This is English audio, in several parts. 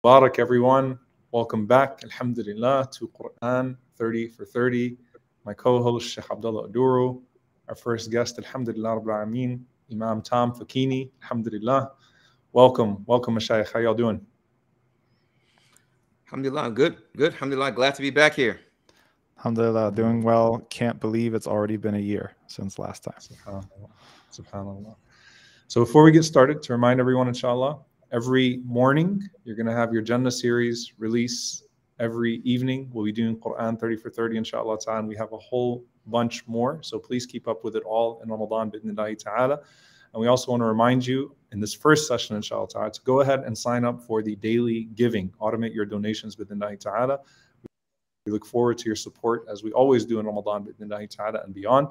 Barak, everyone. Welcome back, Alhamdulillah, to Quran 30 for 30. My co host, Sheikh Abdullah Oduro. Our first guest, Alhamdulillah, Rabbil Alameen, Imam Tom Facchine. Alhamdulillah. Welcome, welcome, Mashaykh. How y'all doing? Alhamdulillah, I'm good. Good. Alhamdulillah. Glad to be back here. Alhamdulillah, doing well. Can't believe it's already been a year since last time. SubhanAllah. SubhanAllah. So before we get started, to remind everyone, inshallah, every morning you're going to have your Jannah series release. Every evening we'll be doing Quran 30 for 30, inshallah ta'ala. And we have a whole bunch more. So please keep up with it all in Ramadan, bidnillahi ta'ala. And we also want to remind you in this first session, inshallah ta'ala, to go ahead and sign up for the daily giving. Automate your donations with bidnillahi ta'ala. We look forward to your support as we always do in Ramadan, bidnillahi ta'ala, and beyond.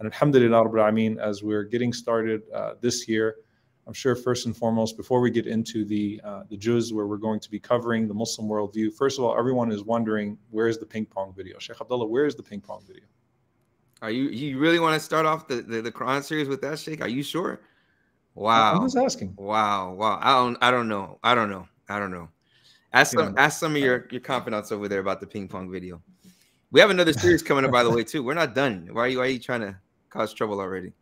And alhamdulillah, Rabbil as we're getting started uh, this year, I'm sure first and foremost, before we get into the uh, the juz where we're going to be covering the Muslim worldview, first of all, everyone is wondering where's the ping pong video? Sheikh Abdullah, where is the ping pong video? Are you you really want to start off the, the, the Quran series with that, Sheikh? Are you sure? Wow. I'm just asking. Wow, wow. I don't I don't know. I don't know. I don't know. Ask some ask some of your, your confidants over there about the ping pong video. We have another series coming up, by the way, too. We're not done. Why are you why are you trying to cause trouble already?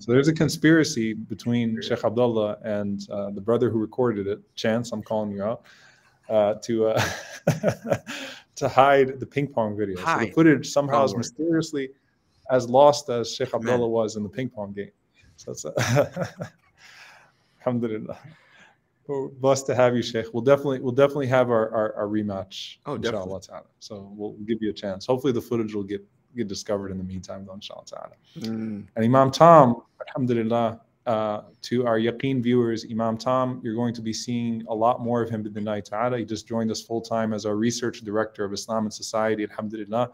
So there's a conspiracy between Sheikh Abdullah and uh, the brother who recorded it, Chance. I'm calling you out. Uh, to uh, to hide the ping pong video. Hide. So the footage somehow is mysteriously as lost as Sheikh Abdullah Man. was in the ping pong game. So it's a alhamdulillah. We're blessed to have you, Sheikh. We'll definitely we'll definitely have our, our, our rematch. Oh, definitely. So we'll give you a chance. Hopefully the footage will get get discovered in the meantime, though, inshallah Mm. And Imam Tom, alhamdulillah, uh, to our Yaqeen viewers, Imam Tom, you're going to be seeing a lot more of him in the night ta'ala. He just joined us full time as our research director of Islam and Society, alhamdulillah.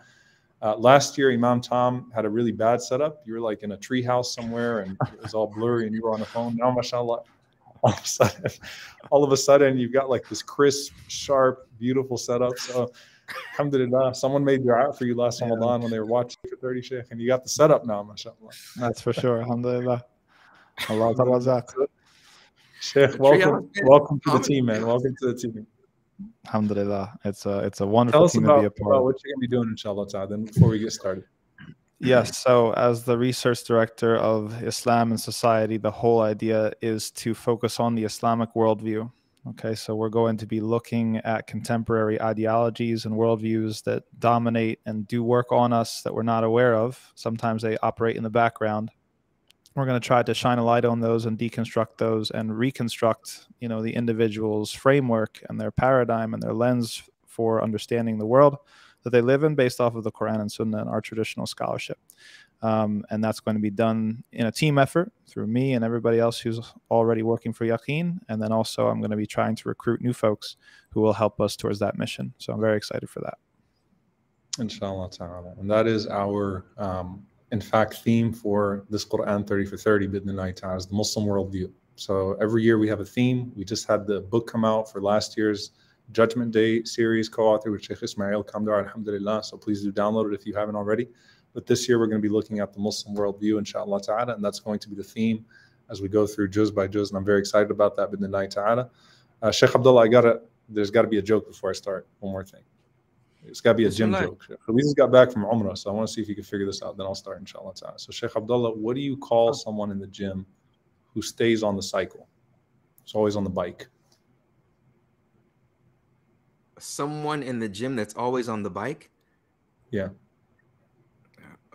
Uh, last year, Imam Tom had a really bad setup. You were like in a treehouse somewhere and it was all blurry and you were on the phone. Now, mashallah, all of a sudden, all of a sudden you've got like this crisp, sharp, beautiful setup. So, alhamdulillah, someone made dua for you last yeah. Ramadan when they were watching for 30 Sheikh and you got the setup now, mashallah. That's for sure. Alhamdulillah. Allah Sheikh, welcome, welcome to the team, man. Welcome to the team. Alhamdulillah. It's a it's a wonderful team about, to be a part of. what you're gonna be doing, inshallah ta'ala, then before we get started. Yes, so as the research director of Islam and society, the whole idea is to focus on the Islamic worldview. Okay, so we're going to be looking at contemporary ideologies and worldviews that dominate and do work on us that we're not aware of. Sometimes they operate in the background we're going to try to shine a light on those and deconstruct those and reconstruct you know the individual's framework and their paradigm and their lens for understanding the world that they live in based off of the quran and sunnah and our traditional scholarship um, and that's going to be done in a team effort through me and everybody else who's already working for Yaqeen. And then also, I'm going to be trying to recruit new folks who will help us towards that mission. So I'm very excited for that. Inshallah ta'ala. And that is our um, in fact, theme for this Quran 30 for 30, bidnillahi ta'ala, is the Muslim worldview. So every year we have a theme. We just had the book come out for last year's Judgment Day series, co-authored with Sheikh Ismail Kamdar, alhamdulillah. So please do download it if you haven't already. But this year we're going to be looking at the Muslim worldview, inshallah ta'ala, and that's going to be the theme as we go through juz by juz. And I'm very excited about that, bidnillahi ta'ala. Uh, Sheikh Abdullah, I gotta, there's got to be a joke before I start. One more thing. It's got to be a gym joke. So we just got back from Umrah, so I want to see if you can figure this out. Then I'll start, inshallah. Ta'ala. So, Sheikh Abdullah, what do you call oh. someone in the gym who stays on the cycle? It's always on the bike. Someone in the gym that's always on the bike? Yeah.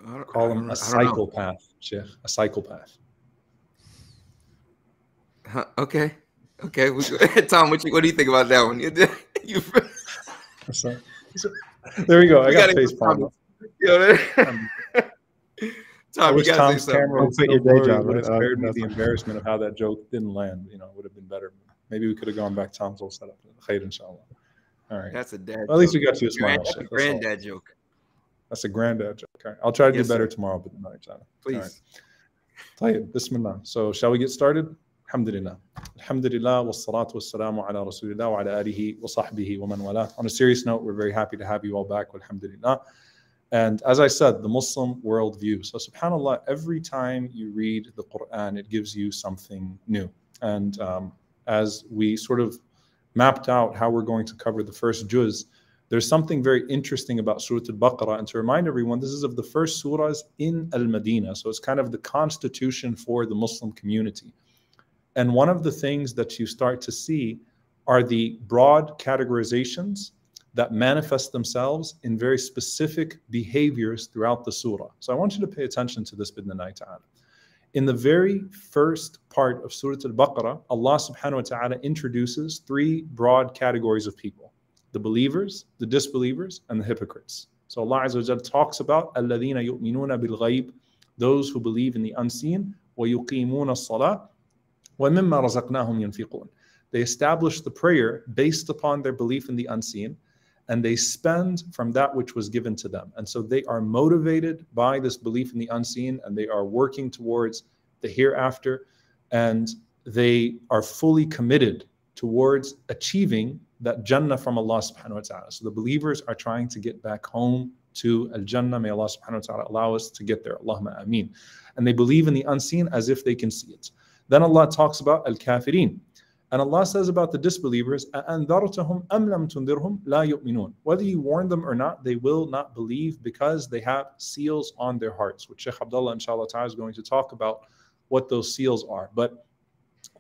Call him a psychopath, Sheikh. A psychopath. Huh, okay. Okay. Tom, what, you, what do you think about that one? you, there we go. I got a face palm. Um, Tom, I wish Tom's camera would quit your day job. Would have spared me the embarrassment of how that joke didn't land. You know, it would have been better. Maybe we could have gone back Tom's old setup. Khair, inshallah. All right. That's a dad. Well, at least we got you a smile. That's granddad joke. That's a granddad joke. Okay. I'll try to yes, do better sir. tomorrow, but not China. Please. All right. Bismillah. So, shall we get started? Alhamdulillah. Alhamdulillah wa salatu wa salamu ala rasulillah wa ala alihi wa sahbihi wa man wala. On a serious note, we're very happy to have you all back. Alhamdulillah. And as I said, the Muslim worldview. So, subhanAllah, every time you read the Quran, it gives you something new. And um, as we sort of mapped out how we're going to cover the first juz, there's something very interesting about Surah Al-Baqarah. And to remind everyone, this is of the first surahs in Al-Madinah. So it's kind of the constitution for the Muslim community. And one of the things that you start to see are the broad categorizations that manifest themselves in very specific behaviors throughout the surah. So I want you to pay attention to this bidnai ta'ala. In the very first part of Surah Al-Baqarah, Allah subhanahu wa ta'ala introduces three broad categories of people the believers, the disbelievers, and the hypocrites. So Allah Azza wa talks about الَّذِينَ يُؤْمِنُونَ بِالْغَيْبِ those who believe in the unseen وَيُقِيمُونَ الصَّلَاةِ وَمِمَّا رَزَقْنَاهُمْ يُنْفِقُونَ They establish the prayer based upon their belief in the unseen and they spend from that which was given to them. And so they are motivated by this belief in the unseen and they are working towards the hereafter and they are fully committed towards achieving that Jannah from Allah subhanahu wa ta'ala. So the believers are trying to get back home to Al Jannah. May Allah subhanahu wa ta'ala allow us to get there. Allahumma ameen. And they believe in the unseen as if they can see it. Then Allah talks about Al Kafirin. And Allah says about the disbelievers, أَأَنذَرْتَهُمْ أَمْ لَمْ تُنذِرْهُمْ لَا يُؤْمِنُونَ Whether you warn them or not, they will not believe because they have seals on their hearts, which Sheikh Abdullah inshallah ta'ala is going to talk about what those seals are. But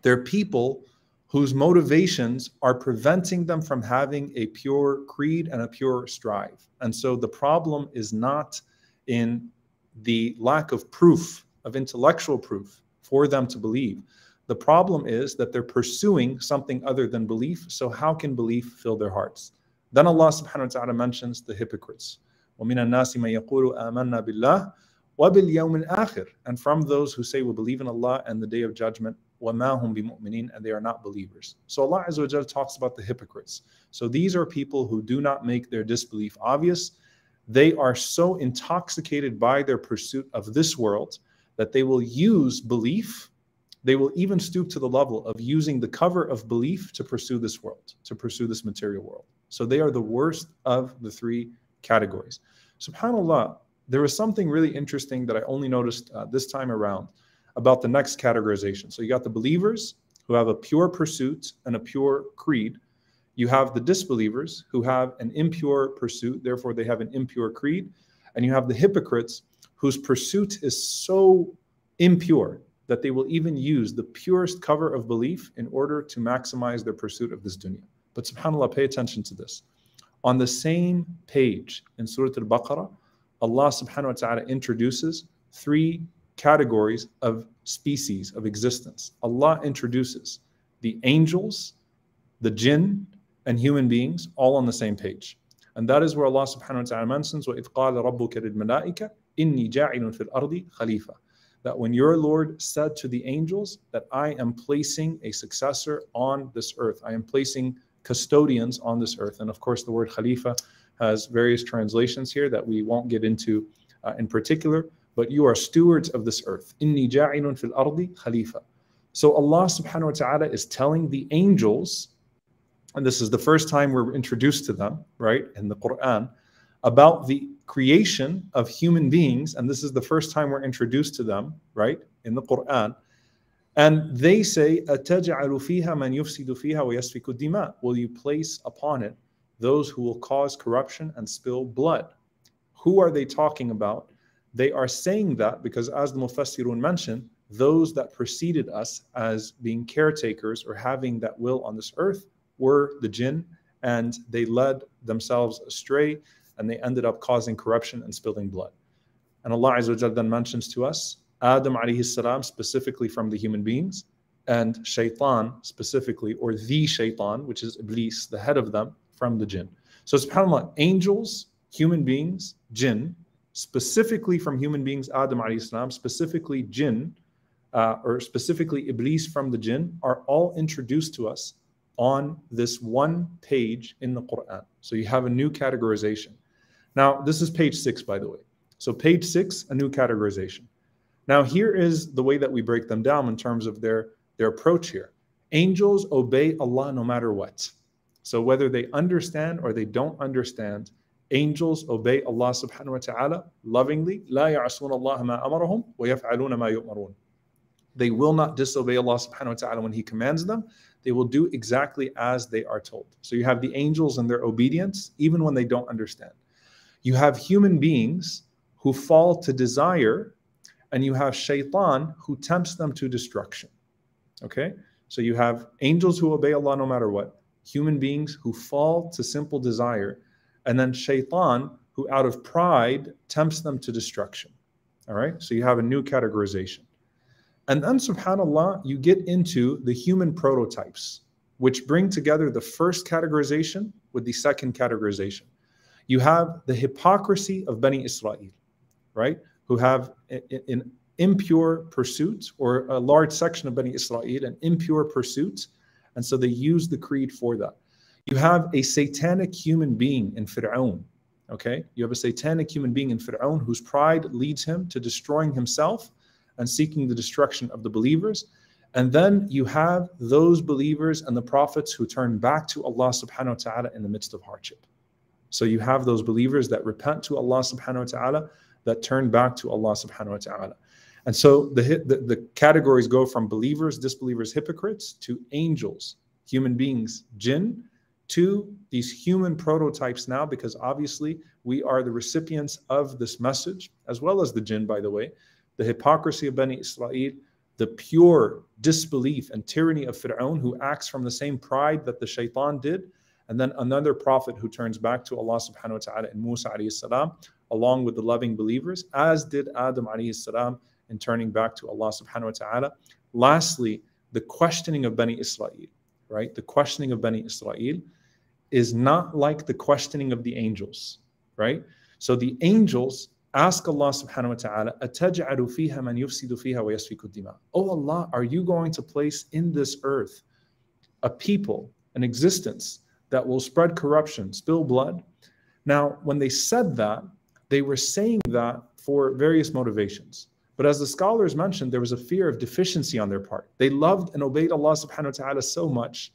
they're people whose motivations are preventing them from having a pure creed and a pure strive. And so the problem is not in the lack of proof, of intellectual proof for them to believe the problem is that they're pursuing something other than belief. So, how can belief fill their hearts? Then Allah subhanahu wa ta'ala mentions the hypocrites. وَمِنَ النَّاسِ مَن يَقُولُ آمَنَّا بِاللَّهِ وَبِالْيَوْمِ الْآخِرِ And from those who say we believe in Allah and the day of judgment, وَمَا هُمْ بِمُؤْمِنِينَ And they are not believers. So Allah Azza wa talks about the hypocrites. So these are people who do not make their disbelief obvious. They are so intoxicated by their pursuit of this world that they will use belief they will even stoop to the level of using the cover of belief to pursue this world, to pursue this material world. So they are the worst of the three categories. SubhanAllah, there was something really interesting that I only noticed uh, this time around about the next categorization. So you got the believers who have a pure pursuit and a pure creed. You have the disbelievers who have an impure pursuit, therefore they have an impure creed. And you have the hypocrites whose pursuit is so impure that they will even use the purest cover of belief in order to maximize their pursuit of this dunya. But subhanAllah, pay attention to this. On the same page in Surah Al Baqarah, Allah subhanahu wa ta'ala introduces three categories of species of existence. Allah introduces the angels, the jinn, and human beings all on the same page. And that is where Allah subhanahu wa ta'ala mentions, وَإِذْ قَالَ رَبُّكَ لِلْمَلَائِكَةِ إِنِّي جَاعِلٌ فِي الْأَرْضِ خَلِيفَةً that when your Lord said to the angels that I am placing a successor on this earth, I am placing custodians on this earth. And of course, the word Khalifa has various translations here that we won't get into uh, in particular, but you are stewards of this earth. Inni ja'ilun fil ardi khalifa. So Allah subhanahu wa ta'ala is telling the angels, and this is the first time we're introduced to them, right, in the Quran, about the creation of human beings, and this is the first time we're introduced to them, right, in the Quran. And they say, A tajufiha many dufiha wa yasfi kudimah, Will you place upon it those who will cause corruption and spill blood? Who are they talking about? They are saying that because, as the Mufassirun mentioned, those that preceded us as being caretakers or having that will on this earth were the jinn, and they led themselves astray and they ended up causing corruption and spilling blood. And Allah Azza then mentions to us Adam alayhi salam specifically from the human beings, and shaitan specifically, or the shaitan, which is Iblis, the head of them, from the jinn. So subhanAllah, angels, human beings, jinn, specifically from human beings, Adam salam, specifically jinn, uh, or specifically Iblis from the jinn, are all introduced to us on this one page in the Quran. So you have a new categorization. Now, this is page six, by the way. So, page six, a new categorization. Now, here is the way that we break them down in terms of their, their approach here. Angels obey Allah no matter what. So, whether they understand or they don't understand, angels obey Allah subhanahu wa ta'ala lovingly. لا يعصون الله ما أمرهم ويفعلون ما يؤمرون. They will not disobey Allah subhanahu wa ta'ala when He commands them. They will do exactly as they are told. So you have the angels and their obedience, even when they don't understand. You have human beings who fall to desire, and you have shaitan who tempts them to destruction. Okay? So you have angels who obey Allah no matter what, human beings who fall to simple desire, and then shaitan who out of pride tempts them to destruction. All right? So you have a new categorization. And then, subhanAllah, you get into the human prototypes, which bring together the first categorization with the second categorization. You have the hypocrisy of Bani Israel, right? Who have an impure pursuit, or a large section of Bani Israel, an impure pursuit. And so they use the creed for that. You have a satanic human being in Fir'aun, okay? You have a satanic human being in Fir'aun whose pride leads him to destroying himself and seeking the destruction of the believers. And then you have those believers and the prophets who turn back to Allah subhanahu wa ta'ala in the midst of hardship. So you have those believers that repent to Allah subhanahu wa ta'ala, that turn back to Allah subhanahu wa ta'ala. And so the, the, the categories go from believers, disbelievers, hypocrites to angels, human beings, jinn, to these human prototypes now, because obviously we are the recipients of this message, as well as the jinn, by the way the hypocrisy of Bani Israel, the pure disbelief and tyranny of Fir'aun, who acts from the same pride that the shaitan did, and then another prophet who turns back to Allah subhanahu wa ta'ala and Musa alayhi salam, along with the loving believers, as did Adam alayhi salam in turning back to Allah subhanahu wa ta'ala. Lastly, the questioning of Bani Israel, right? The questioning of Bani Israel is not like the questioning of the angels, right? So the angels Ask Allah subhanahu wa ta'ala, أَتَجْعَلُ فِيهَا مَنْ يُفْسِدُ فِيهَا وَيَسْفِكُ الدِّمَاء Oh Allah, are you going to place in this earth a people, an existence that will spread corruption, spill blood? Now, when they said that, they were saying that for various motivations. But as the scholars mentioned, there was a fear of deficiency on their part. They loved and obeyed Allah subhanahu wa ta'ala so much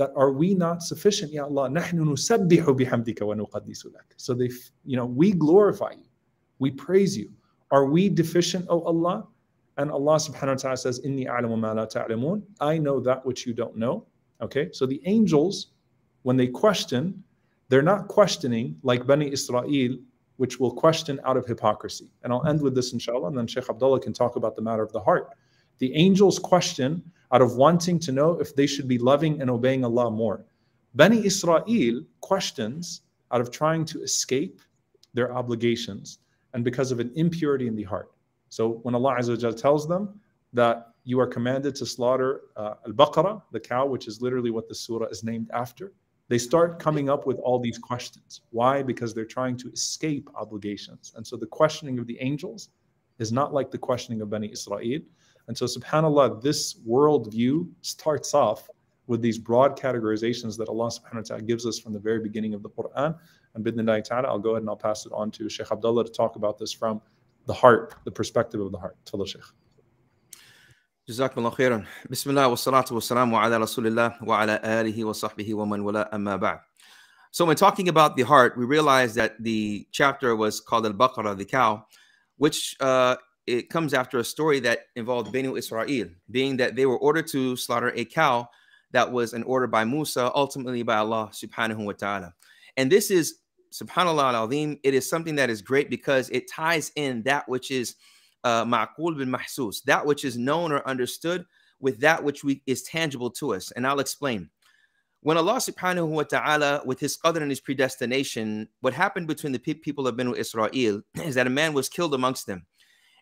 that are we not sufficient? Ya Allah, نحن نسبح بحمدك ونقدس لك. So they, you know, we glorify you. We praise you. Are we deficient, O Allah? And Allah subhanahu wa ta'ala says, Inni a'lamu ma la ta'lamun. I know that which you don't know. Okay, so the angels, when they question, they're not questioning like Bani Israel, which will question out of hypocrisy. And I'll end with this inshallah, and then Sheikh Abdullah can talk about the matter of the heart. The angels question out of wanting to know if they should be loving and obeying Allah more. Bani Israel questions out of trying to escape their obligations and because of an impurity in the heart. So when Allah Azza tells them that you are commanded to slaughter uh, al-baqarah, the cow, which is literally what the surah is named after, they start coming up with all these questions. Why? Because they're trying to escape obligations. And so the questioning of the angels is not like the questioning of Bani Israel. And so, subhanAllah, this worldview starts off with these broad categorizations that Allah subhanahu wa ta'ala gives us from the very beginning of the Quran. And bidnillahi ta'ala, I'll go ahead and I'll pass it on to Sheikh Abdullah to talk about this from the heart, the perspective of the heart. Tell Sheikh. جزاكم الله خيرا بسم الله والصلاة والسلام على رسول الله وعلى آله وصحبه ومن ولا أما بعد So when talking about the heart, we realize that the chapter was called Al-Baqarah, the cow, which uh, it comes after a story that involved Benu Israel, being that they were ordered to slaughter a cow that was an order by Musa, ultimately by Allah subhanahu wa ta'ala. And this is subhanallah al-azim, it is something that is great because it ties in that which is uh, ma'qul bin mahsus, that which is known or understood with that which we, is tangible to us. And I'll explain. When Allah subhanahu wa ta'ala, with his qadr and his predestination, what happened between the people of Banu Israel is that a man was killed amongst them.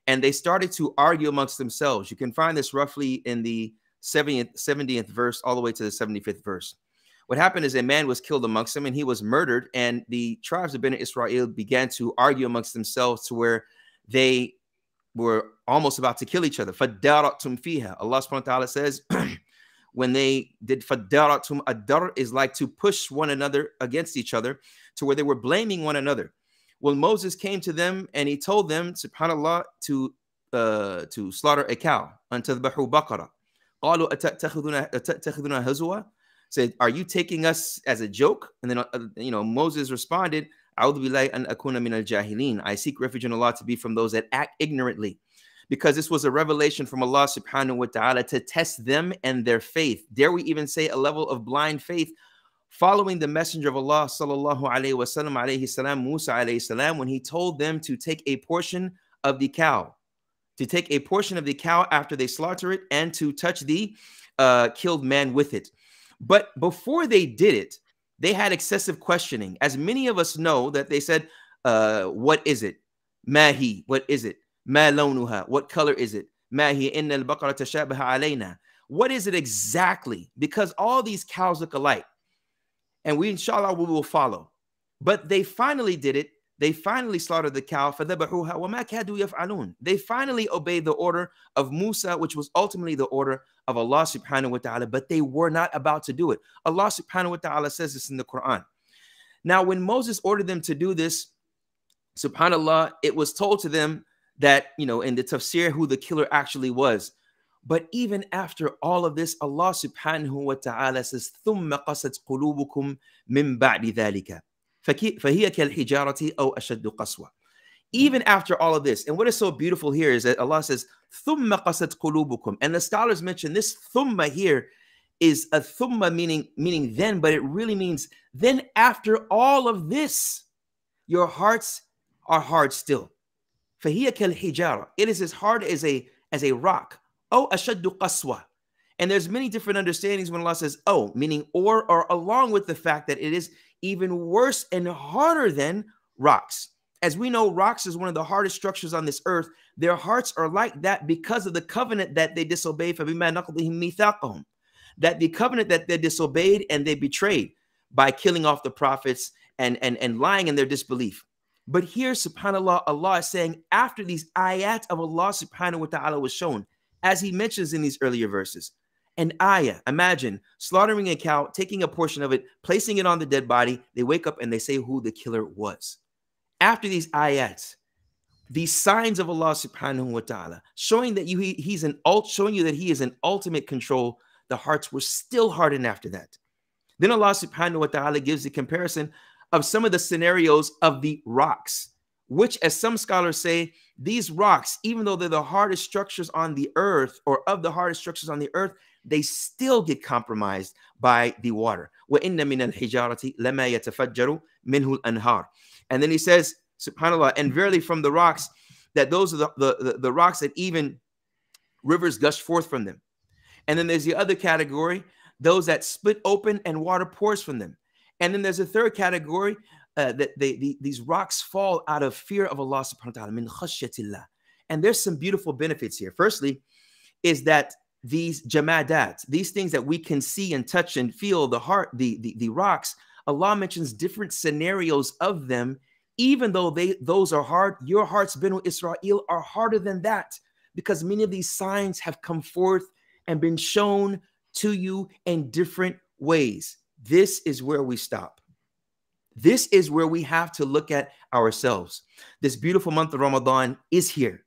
And they started to argue amongst themselves. You can find this roughly in the 70th, 70th verse all the way to the 75th verse. What happened is a man was killed amongst them and he was murdered. And the tribes of Ben Israel began to argue amongst themselves to where they were almost about to kill each other. Fadaratum fiha. Allah subhanahu wa ta'ala says, when they did fadaratum, adar is like to push one another against each other to where they were blaming one another Well, Moses came to them and he told them, subhanAllah, to uh, to slaughter a cow until the Bahu Baqarah. قالوا أتتخذنا هزوا said, Are you taking us as a joke? And then, uh, you know, Moses responded, I seek refuge in Allah to be from those that act ignorantly. because this was a revelation from Allah subhanahu wa ta'ala to test them and their faith. Dare we even say a level of blind faith following the messenger of Allah sallallahu alayhi wasallam alayhi salam Musa alayhi salam when he told them to take a portion of the cow to take a portion of the cow after they slaughter it and to touch the uh, killed man with it. But before they did it, they had excessive questioning. As many of us know that they said, uh, what is it? Mahi, what is it? Ma launuha, what color is it? Mahi inna al-baqara alayna. What is it exactly? Because all these cows look alike. And we inshallah we will follow. But they finally did it they finally slaughtered the cow. They finally obeyed the order of Musa, which was ultimately the order of Allah subhanahu wa ta'ala, but they were not about to do it. Allah subhanahu wa ta'ala says this in the Quran. Now, when Moses ordered them to do this, subhanAllah, it was told to them that, you know, in the tafsir, who the killer actually was. But even after all of this, Allah subhanahu wa ta'ala says, ثُمَّ قَسَتْ قُلُوبُكُم مِّن بَعْدِ ذَلِكَ فهي كالحجارة أو أشد قسوة even after all of this and what is so beautiful here is that Allah says ثم قست قلوبكم and the scholars mention this thumma here is a thumma meaning meaning then but it really means then after all of this your hearts are hard still فهي كالحجارة it is as hard as a as a rock Oh, ashaddu qaswa. And there's many different understandings when Allah says, oh, meaning or, or along with the fact that it is even worse and harder than rocks. As we know, rocks is one of the hardest structures on this earth. Their hearts are like that because of the covenant that they disobeyed. That the covenant that they disobeyed and they betrayed by killing off the prophets and, and, and lying in their disbelief. But here, subhanAllah, Allah is saying after these ayat of Allah subhanahu wa ta'ala was shown, as he mentions in these earlier verses, an ayah. Imagine slaughtering a cow, taking a portion of it, placing it on the dead body. They wake up and they say who the killer was. After these ayats, these signs of Allah subhanahu wa ta'ala, showing that you he, he's an alt, showing you that he is an ultimate control, the hearts were still hardened after that. Then Allah subhanahu wa ta'ala gives the comparison of some of the scenarios of the rocks, which, as some scholars say, these rocks, even though they're the hardest structures on the earth or of the hardest structures on the earth, they still get compromised by the water. And then he says, subhanAllah, and verily from the rocks, that those are the, the, the rocks that even rivers gush forth from them. And then there's the other category, those that split open and water pours from them. And then there's a third category uh, that they, the, these rocks fall out of fear of Allah subhanahu wa ta'ala, min. And there's some beautiful benefits here. Firstly, is that these jamadat, these things that we can see and touch and feel, the heart, the, the, the rocks, Allah mentions different scenarios of them, even though they those are hard. Your hearts, Benu Israel, are harder than that because many of these signs have come forth and been shown to you in different ways. This is where we stop. This is where we have to look at ourselves. This beautiful month of Ramadan is here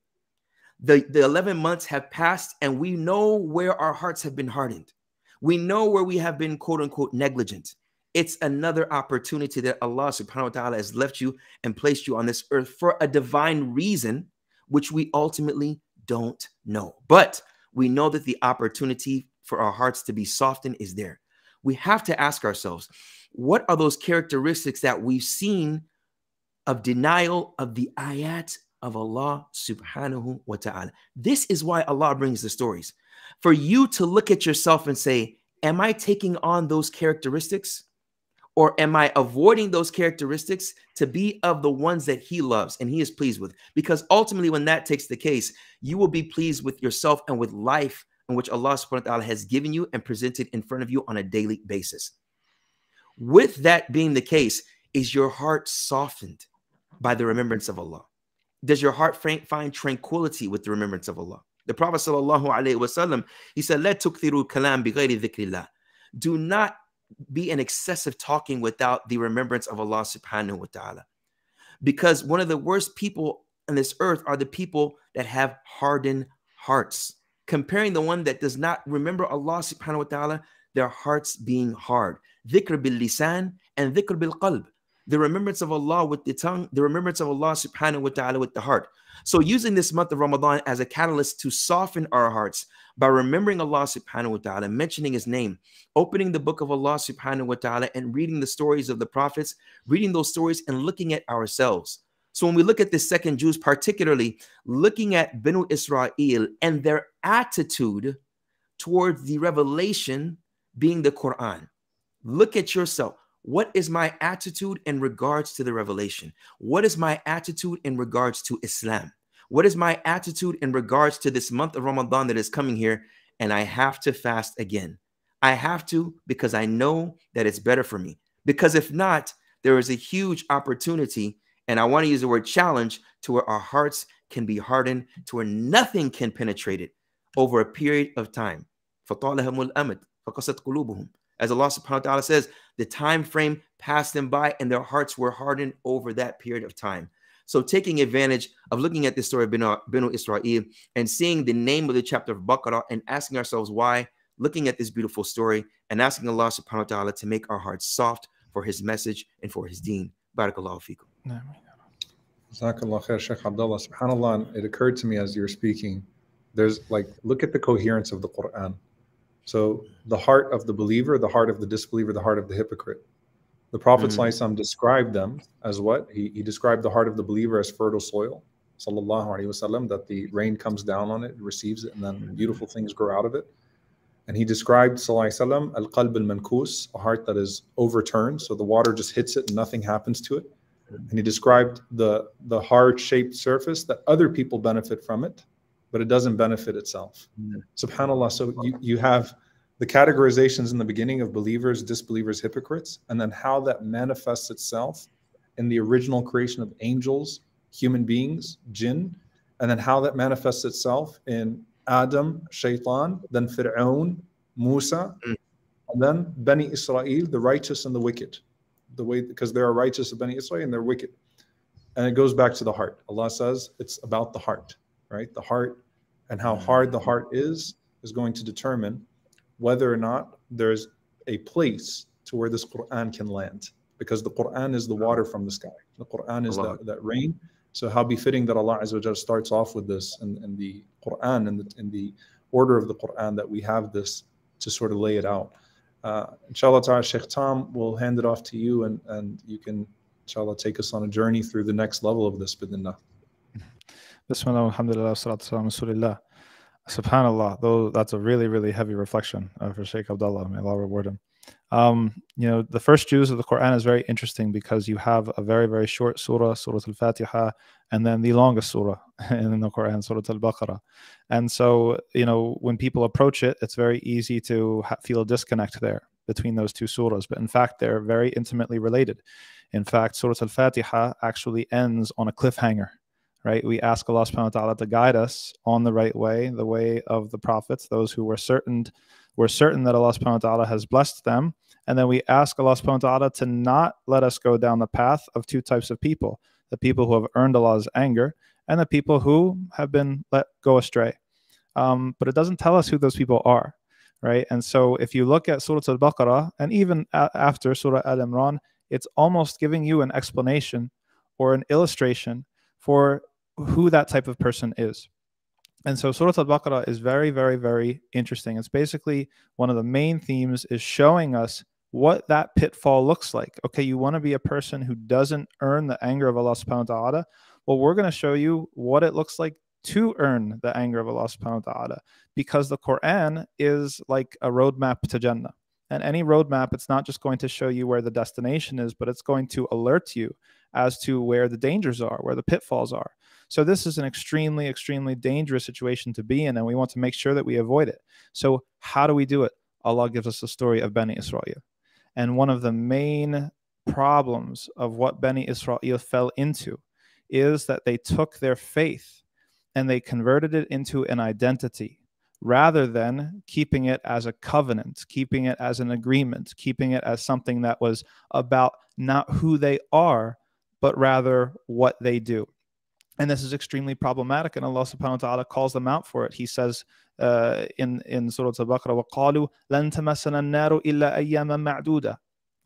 the, the 11 months have passed and we know where our hearts have been hardened. We know where we have been quote unquote negligent. It's another opportunity that Allah subhanahu wa ta'ala has left you and placed you on this earth for a divine reason, which we ultimately don't know. But we know that the opportunity for our hearts to be softened is there. We have to ask ourselves, what are those characteristics that we've seen of denial of the ayat of Allah subhanahu wa ta'ala. This is why Allah brings the stories. For you to look at yourself and say, Am I taking on those characteristics? Or am I avoiding those characteristics to be of the ones that He loves and He is pleased with? Because ultimately, when that takes the case, you will be pleased with yourself and with life in which Allah subhanahu wa ta'ala has given you and presented in front of you on a daily basis. With that being the case, is your heart softened by the remembrance of Allah? does your heart find tranquility with the remembrance of Allah? The Prophet sallallahu alaihi wasallam he said, "Let tukthiru kalam bighayri dhikrillah." Do not be an excessive talking without the remembrance of Allah subhanahu wa ta'ala. Because one of the worst people on this earth are the people that have hardened hearts. Comparing the one that does not remember Allah subhanahu wa ta'ala, their hearts being hard. Dhikr bil lisan and dhikr bil qalb. the remembrance of Allah with the tongue, the remembrance of Allah subhanahu wa ta'ala with the heart. So using this month of Ramadan as a catalyst to soften our hearts by remembering Allah subhanahu wa ta'ala, mentioning his name, opening the book of Allah subhanahu wa ta'ala and reading the stories of the prophets, reading those stories and looking at ourselves. So when we look at the second Juz, particularly looking at Benu Israel and their attitude towards the revelation being the Quran, look at yourself. What is my attitude in regards to the revelation? What is my attitude in regards to Islam? What is my attitude in regards to this month of Ramadan that is coming here? And I have to fast again. I have to because I know that it's better for me. Because if not, there is a huge opportunity and I want to use the word challenge to where our hearts can be hardened, to where nothing can penetrate it over a period of time. As Allah subhanahu wa ta'ala says, the time frame passed them by and their hearts were hardened over that period of time. So, taking advantage of looking at this story of Benu Israel and seeing the name of the chapter of Baqarah and asking ourselves why, looking at this beautiful story and asking Allah subhanahu wa ta'ala to make our hearts soft for his message and for his deen. Barakallahu fikum. Jazakallah khair, Sheikh Abdullah. SubhanAllah, it occurred to me as you were speaking, there's like, look at the coherence of the Quran. So the heart of the believer, the heart of the disbeliever, the heart of the hypocrite. The Prophet mm. described them as what? He, he described the heart of the believer as fertile soil, sallallahu alaihi wasallam, that the rain comes down on it, receives it, and then beautiful things grow out of it. And he described, sallallahu al-qalb al-mankus, a heart that is overturned, so the water just hits it and nothing happens to it and he described the the hard shaped surface that other people benefit from it but it doesn't benefit itself mm. subhanallah so you, you have the categorizations in the beginning of believers disbelievers hypocrites and then how that manifests itself in the original creation of angels human beings jinn and then how that manifests itself in adam shaitan then fir'aun musa mm. and then bani israel the righteous and the wicked the way because there are righteous of Bani Israel and they're wicked. And it goes back to the heart. Allah says it's about the heart, right? The heart and how mm. hard the heart is is going to determine whether or not there's a place to where this Quran can land. Because the Quran is the water from the sky. The Quran is that, that rain. So how befitting that Allah Azza wa starts off with this in, in the Quran and in, in the order of the Quran that we have this to sort of lay it out. Uh, inshallah ta'ala, Sheikh Tom will hand it off to you and, and you can, inshallah, take us on a journey through the next level of this, bidnillah. Bismillah, alhamdulillah, salatu rasulillah. Subhanallah, though that's a really, really heavy reflection uh, for Sheikh Abdullah. May Allah reward him. Um, you know, the first juz of the Quran is very interesting because you have a very, very short surah, Surah Al Fatiha, and then the longest surah in the Quran, Surah Al Baqarah. And so, you know, when people approach it, it's very easy to feel a disconnect there between those two surahs. But in fact, they're very intimately related. In fact, Surah Al Fatiha actually ends on a cliffhanger right? We ask Allah subhanahu wa ta'ala to guide us on the right way, the way of the prophets, those who were certain we're certain that Allah subhanahu wa ta'ala has blessed them. And then we ask Allah subhanahu wa ta'ala to not let us go down the path of two types of people the people who have earned Allah's anger and the people who have been let go astray. Um, but it doesn't tell us who those people are, right? And so if you look at Surah Al Baqarah and even after Surah Al Imran, it's almost giving you an explanation or an illustration for who that type of person is. And so Surah Al-Baqarah is very, very, very interesting. It's basically one of the main themes is showing us what that pitfall looks like. Okay, you want to be a person who doesn't earn the anger of Allah subhanahu wa ta'ala. Well, we're going to show you what it looks like to earn the anger of Allah subhanahu wa ta'ala because the Quran is like a roadmap to Jannah. And any roadmap, it's not just going to show you where the destination is, but it's going to alert you as to where the dangers are, where the pitfalls are. So this is an extremely, extremely dangerous situation to be in, and we want to make sure that we avoid it. So how do we do it? Allah gives us the story of Bani Israel. And one of the main problems of what Bani Israel fell into is that they took their faith and they converted it into an identity rather than keeping it as a covenant, keeping it as an agreement, keeping it as something that was about not who they are, but rather what they do And this is extremely problematic, and Allah subhanahu wa ta'ala calls them out for it. He says uh, in, in Surah Al-Baqarah, وَقَالُوا لَن تَمَسَّنَا النَّارُ إِلَّا أَيَّامًا مَعْدُودًا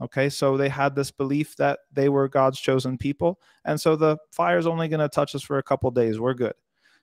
Okay, so they had this belief that they were God's chosen people. And so the fire is only going to touch us for a couple days. We're good.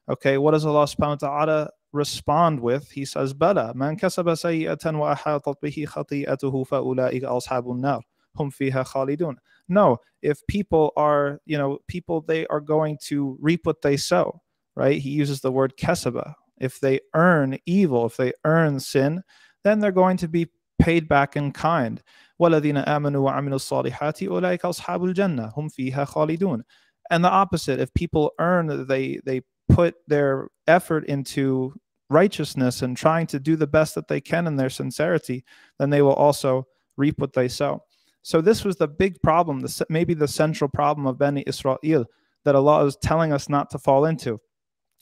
Okay, what does Allah subhanahu wa ta'ala respond with? He says, Bala, man kasaba sayyatan wa ahatat bihi khati'atuhu fa ulaika ashabun nar. Hum fiha khalidun. No, if people are, you know, people, they are going to reap what they sow, right? He uses the word kasaba. If they earn evil, if they earn sin, then they're going to be paid back in kind. وَالَّذِينَ آمَنُوا وَعَمِلُوا الصَّالِحَاتِ أُولَٰئِكَ أَصْحَابُ الْجَنَّةِ هُمْ فِيهَا خَالِدُونَ And the opposite, if people earn, they they put their effort into righteousness and trying to do the best that they can in their sincerity, then they will also reap what they sow. So this was the big problem, the, maybe the central problem of Bani Israel that Allah is telling us not to fall into.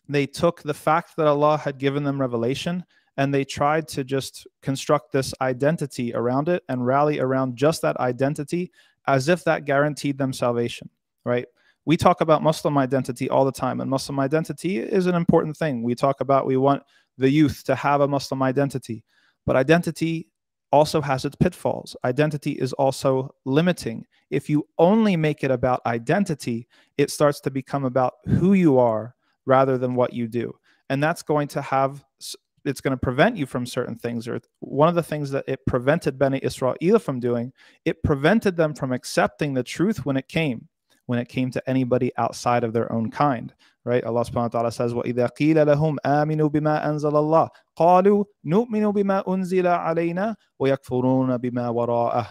They took the fact that Allah had given them revelation and they tried to just construct this identity around it and rally around just that identity as if that guaranteed them salvation, right? We talk about Muslim identity all the time, and Muslim identity is an important thing. We talk about we want the youth to have a Muslim identity, but identity also has its pitfalls. Identity is also limiting. If you only make it about identity, it starts to become about who you are rather than what you do. And that's going to have it's going to prevent you from certain things or one of the things that it prevented Bani Israel from doing it prevented them from accepting the truth when it came when it came to anybody outside of their own kind right Allah subhanahu wa ta'ala says وَإِذَا قِيلَ لَهُمْ آمِنُوا بِمَا أَنزَلَ اللَّهُ قَالُوا نُؤْمِنُ بِمَا أُنزِلَ عَلَيْنَا وَيَكْفُرُونَ بِمَا وَرَاءَهُ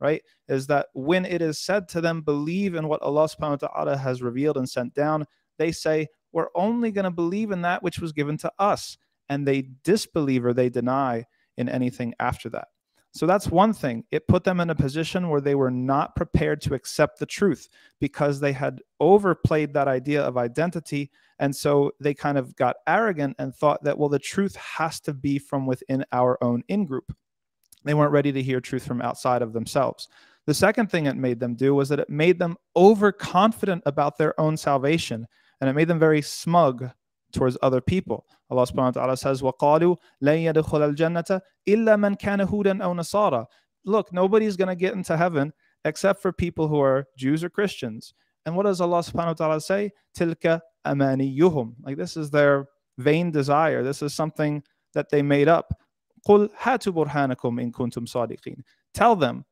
right is that when it is said to them believe in what Allah subhanahu wa ta'ala has revealed and sent down they say we're only going to believe in that which was given to us and they disbelieve or they deny in anything after that. So that's one thing. It put them in a position where they were not prepared to accept the truth because they had overplayed that idea of identity. And so they kind of got arrogant and thought that, well, the truth has to be from within our own in group. They weren't ready to hear truth from outside of themselves. The second thing it made them do was that it made them overconfident about their own salvation and it made them very smug towards other people. Allah subhanahu wa ta'ala says, وَقَالُوا لَن يَدْخُلَ الْجَنَّةَ إِلَّا مَنْ كَانَ هُودًا أَوْ نَصَارًا Look, nobody's going to get into heaven except for people who are Jews or Christians. And what does Allah subhanahu wa ta'ala say? تِلْكَ أَمَانِيُّهُمْ Like this is their vain desire. This is something that they made up. قُلْ هَاتُوا بُرْهَانَكُمْ إِن كُنْتُمْ صَادِقِينَ Tell them,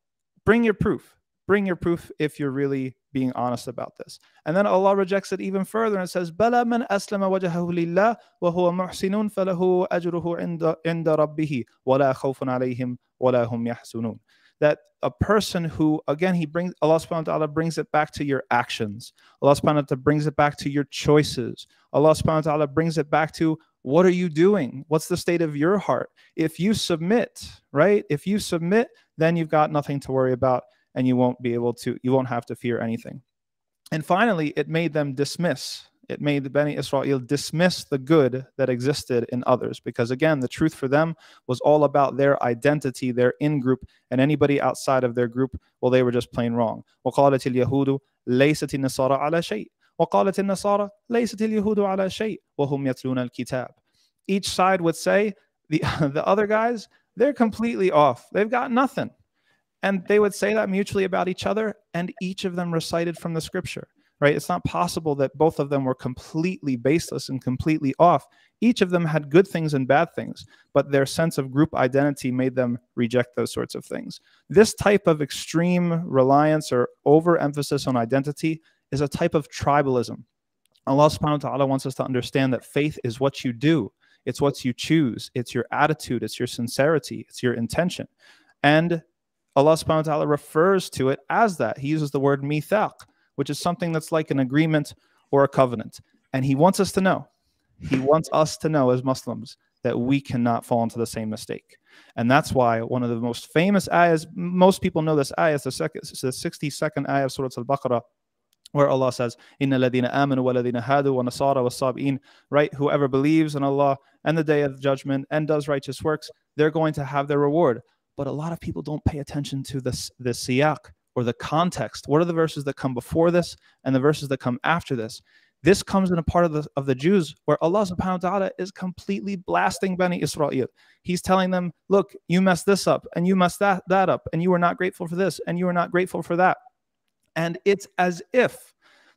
bring your proof. Bring your proof if you're really being honest about this. And then Allah rejects it even further and says, Bala man aslama wajhahu lillah wa huwa muhsinun falahu ajruhu inda, inda rabbihi wa la khawfun alayhim wa la hum yahsunun. That a person who, again, he brings Allah subhanahu wa ta'ala brings it back to your actions. Allah subhanahu wa ta'ala brings it back to your choices. Allah subhanahu wa ta'ala brings it back to what are you doing? What's the state of your heart? If you submit, right? If you submit, then you've got nothing to worry about and you won't be able to, you won't have to fear anything. And finally, it made them dismiss. It made the Beni Israel dismiss the good that existed in others. Because again, the truth for them was all about their identity, their in group, and anybody outside of their group, well, they were just plain wrong. وقالت اليهود ليست النصارى على شيء وقالت النصارى ليست اليهود على شيء وهم يتلون الكتاب. Each side would say, the, the other guys, they're completely off. They've got nothing. And they would say that mutually about each other, and each of them recited from the scripture, right? It's not possible that both of them were completely baseless and completely off. Each of them had good things and bad things, but their sense of group identity made them reject those sorts of things. This type of extreme reliance or overemphasis on identity is a type of tribalism. Allah subhanahu wa ta'ala wants us to understand that faith is what you do. It's what you choose. It's your attitude. It's your sincerity. It's your intention. And Allah subhanahu wa ta'ala refers to it as that. He uses the word mithaq, which is something that's like an agreement or a covenant. And he wants us to know, he wants us to know as Muslims that we cannot fall into the same mistake. And that's why one of the most famous ayahs, most people know this ayah, the, second, the 62nd ayah of Surah Al-Baqarah, where Allah says, Inna ladina amanu wa ladina hadu wa nasara wa sabi'in, right? Whoever believes in Allah and the day of judgment and does righteous works, they're going to have their reward but a lot of people don't pay attention to this the siyaq or the context. What are the verses that come before this and the verses that come after this? This comes in a part of the of the juz where Allah subhanahu wa ta'ala is completely blasting Bani Israel. He's telling them, look, you messed this up and you messed that, that up, and you were not grateful for this, and you were not grateful for that. And it's as if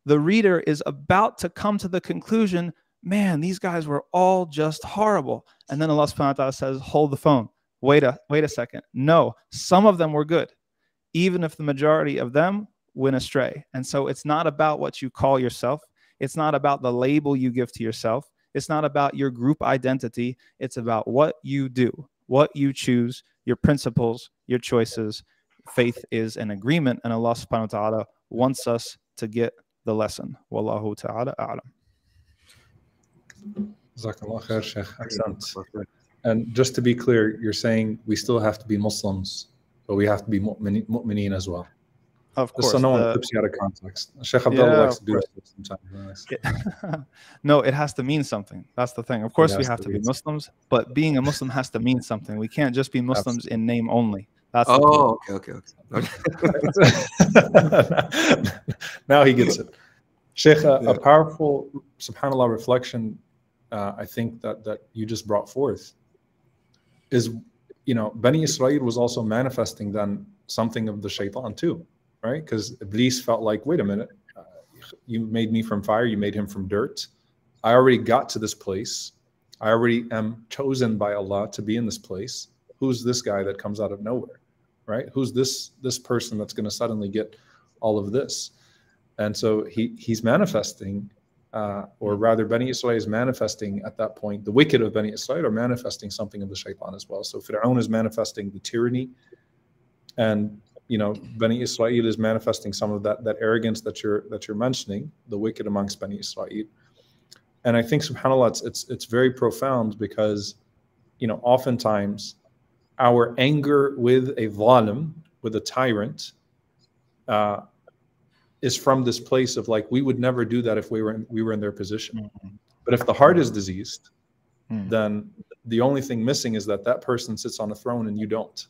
the reader is about to come to the conclusion, man, these guys were all just horrible. And then Allah subhanahu wa ta'ala says, hold the phone. Wait a wait a second. No, some of them were good, even if the majority of them went astray. And so it's not about what you call yourself. It's not about the label you give to yourself. It's not about your group identity. It's about what you do, what you choose, your principles, your choices. Faith is an agreement, and Allah subhanahu wa ta'ala wants us to get the lesson. Wallahu ta'ala a'lam. And just to be clear, you're saying we still have to be Muslims, but we have to be mu'mineen as well. Of course. So no one flips you out of context. Sheikh Abdullah yeah, likes to do that sometimes. no, it has to mean something. That's the thing. Of course, we have to, to be Muslims, but being a Muslim has to mean something. We can't just be Muslims Absolutely. in name only. That's oh, okay, okay, okay. now he gets it. Sheikh, a, yeah. a powerful, subhanAllah, reflection uh, I think that that you just brought forth is, you know, Bani Israel was also manifesting then something of the shaitan too right? Because Iblis felt like, wait a minute, uh, you made me from fire, you made him from dirt. I already got to this place. I already am chosen by Allah to be in this place. Who's this guy that comes out of nowhere, right? Who's this this person that's going to suddenly get all of this? And so he he's manifesting, uh, or rather, Bani Israel is manifesting at that point. The wicked of Bani Israel are manifesting something of the shaitan as well. So Fir'aun is manifesting the tyranny, and you know, Bani Israel is manifesting some of that that arrogance that you're that you're mentioning, the wicked amongst Bani Israel. And I think subhanAllah, it's it's, it's very profound because, you know, oftentimes our anger with a zalim, with a tyrant, uh, is from this place of like we would never do that if we were in, we were in their position. Mm-hmm. But if the heart is diseased, mm-hmm. then the only thing missing is that that person sits on a throne and you don't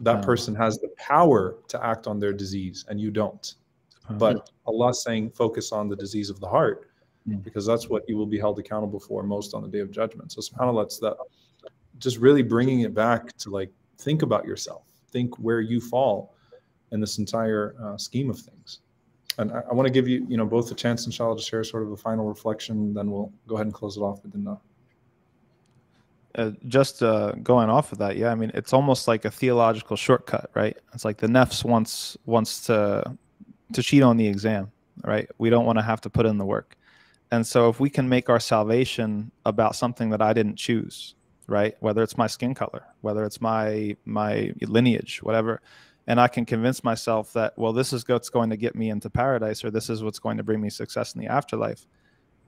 that person has the power to act on their disease and you don't. But Allah saying focus on the disease of the heart hmm. because that's what you will be held accountable for most on the day of judgment. So subhanAllah, it's that just really bringing it back to like think about yourself, think where you fall in this entire uh, scheme of things. And I, I want to give you, you know, both a chance, inshallah, to share sort of a final reflection. Then we'll go ahead and close it off with the uh, just uh, going off of that, yeah, I mean, it's almost like a theological shortcut, right? It's like the nefs wants wants to to cheat on the exam, right? We don't want to have to put in the work, and so if we can make our salvation about something that I didn't choose, right? Whether it's my skin color, whether it's my my lineage, whatever, and I can convince myself that well, this is what's going to get me into paradise, or this is what's going to bring me success in the afterlife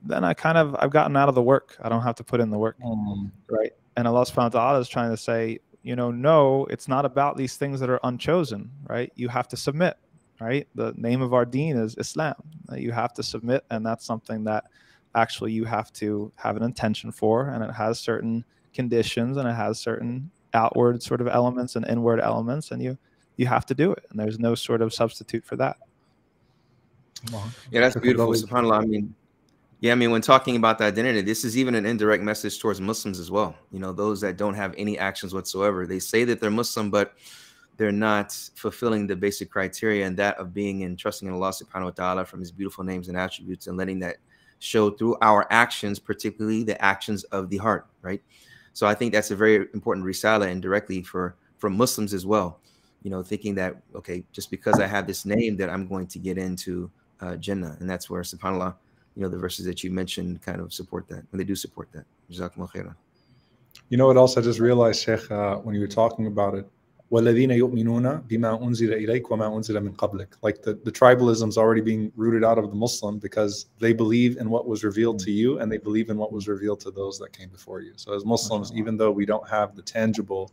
then I kind of I've gotten out of the work. I don't have to put in the work, mm. right? And Allah Subhanahu wa Taala is trying to say, you know, no, it's not about these things that are unchosen, right? You have to submit, right? The name of our deen is Islam. You have to submit, and that's something that actually you have to have an intention for, and it has certain conditions, and it has certain outward sort of elements and inward elements, and you you have to do it, and there's no sort of substitute for that. Yeah, that's beautiful. Subhanallah. I mean, yeah, I mean, when talking about the identity, this is even an indirect message towards Muslims as well. You know, those that don't have any actions whatsoever. They say that they're Muslim, but they're not fulfilling the basic criteria and that of being and trusting in Allah subhanahu wa ta'ala from his beautiful names and attributes and letting that show through our actions, particularly the actions of the heart, right? So I think that's a very important risala indirectly for for Muslims as well You know, thinking that okay, just because I have this name that I'm going to get into uh, Jannah, and that's where subhanallah you know the verses that you mentioned kind of support that and they do support that you know what else i just realized sheikh uh, when you were talking about it والذين يؤمنون بما أنزل إليك وما أنزل من قبلك like the, the tribalism is already being rooted out of the Muslim because they believe in what was revealed to you and they believe in what was revealed to those that came before you so as Muslims even though we don't have the tangible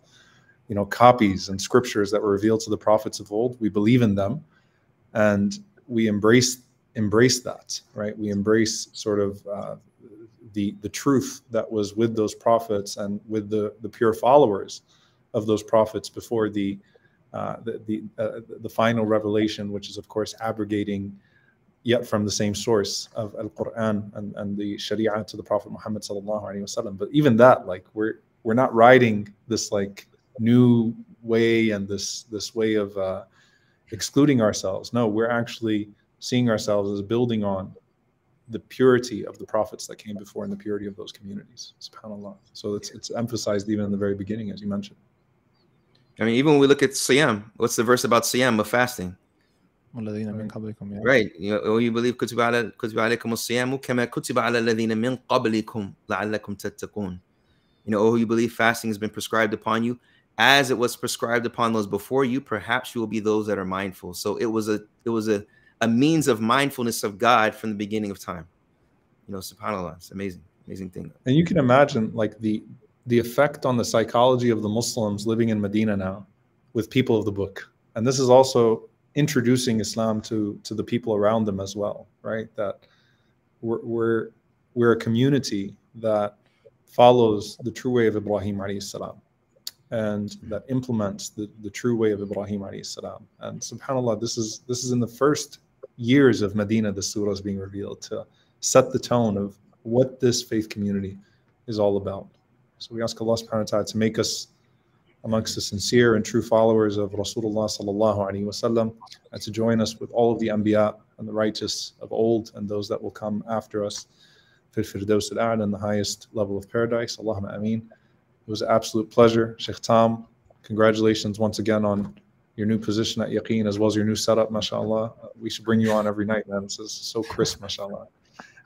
you know copies and scriptures that were revealed to the prophets of old we believe in them and we embrace embrace that, right? We embrace sort of uh, the the truth that was with those prophets and with the the pure followers of those prophets before the uh, the the, uh, the final revelation, which is of course abrogating yet from the same source of Al Quran and, and the Sharia to the Prophet Muhammad sallallahu alaihi wasallam. But even that, like we're we're not riding this like new way and this this way of uh, excluding ourselves. No, we're actually seeing ourselves as building on the purity of the prophets that came before and the purity of those communities. Subhanallah. So it's it's emphasized even in the very beginning, as you mentioned. I mean, even when we look at Siyam, what's the verse about Siyam of fasting? Right. You, know, you believe كتب على كتب عليكم الصيام كما كتب على الذين من قبلكم لعلكم تتقون. You know, oh, you believe fasting has been prescribed upon you as it was prescribed upon those before you. Perhaps you will be those that are mindful. So it was a it was a a means of mindfulness of God from the beginning of time. You know, subhanallah, it's amazing, amazing thing. And you can imagine like the the effect on the psychology of the Muslims living in Medina now with people of the book. And this is also introducing Islam to to the people around them as well, right? That we're we're, we're a community that follows the true way of Ibrahim alayhi salam and mm-hmm. that implements the, the true way of Ibrahim alayhi salam. And subhanAllah, this is this is in the first years of Medina, the surah is being revealed to set the tone of what this faith community is all about. So we ask Allah subhanahu wa ta'ala to make us amongst the sincere and true followers of Rasulullah sallallahu alaihi wasallam, and to join us with all of the anbiya and the righteous of old and those that will come after us. Fil firdaus al in the highest level of paradise. Allahumma ameen. It was an absolute pleasure. Sheikh Tom, congratulations once again on your new position at Yaqeen as well as your new setup, mashallah. We should bring you on every night, man. This is so crisp, mashallah.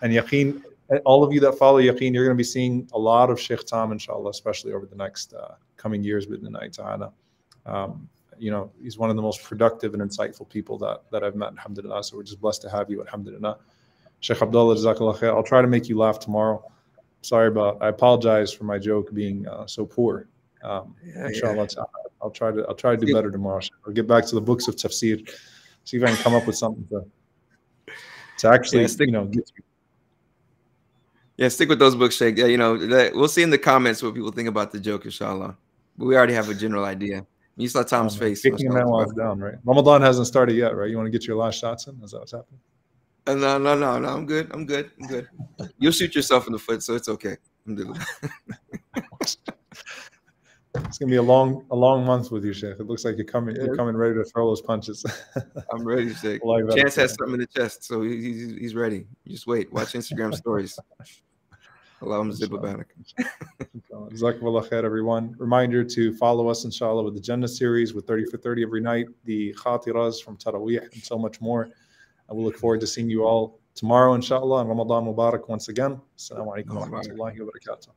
And Yaqeen, all of you that follow Yaqeen, you're going to be seeing a lot of Sheikh Tom, inshallah, especially over the next uh, coming years with the ta'ala. Um, you know, he's one of the most productive and insightful people that, that I've met, alhamdulillah. So we're just blessed to have you, alhamdulillah. Sheikh Abdullah, jazakallah khair. I'll try to make you laugh tomorrow. Sorry about, I apologize for my joke being uh, so poor. Um, yeah, inshallah, yeah. I'll try to, I'll try to do better tomorrow. I'll get back to the books of tafsir, see if I can come up with something to, to actually, yeah, stick, you know, get you yeah, stick with those books, Sheikh. Yeah, you know, we'll see in the comments what people think about the joke, inshallah. But we already have a general idea. You saw Tom's face. Kicking that off down, right? Ramadan hasn't started yet, right? You want to get your last shots in? Is that what's happening? Uh, no, no, no, no. I'm good. I'm good. I'm good. You'll shoot yourself in the foot, so it's okay. it's gonna be a long, a long month with you, Sheikh. It looks like you're coming, you're coming ready to throw those punches. I'm ready, Sheikh. Chance has something in the chest, so he's, he's ready. Just wait. Watch Instagram stories. Allahumma zib barak. Jazakallah khair, everyone. Reminder to follow us, inshallah, with the Jannah series with 30 for 30 every night, the khatiras from Taraweeh, and so much more. I will look forward to seeing you all tomorrow, inshallah, and Ramadan Mubarak once again. Assalamu alaikum wa rahmatullahi wa barakatuh.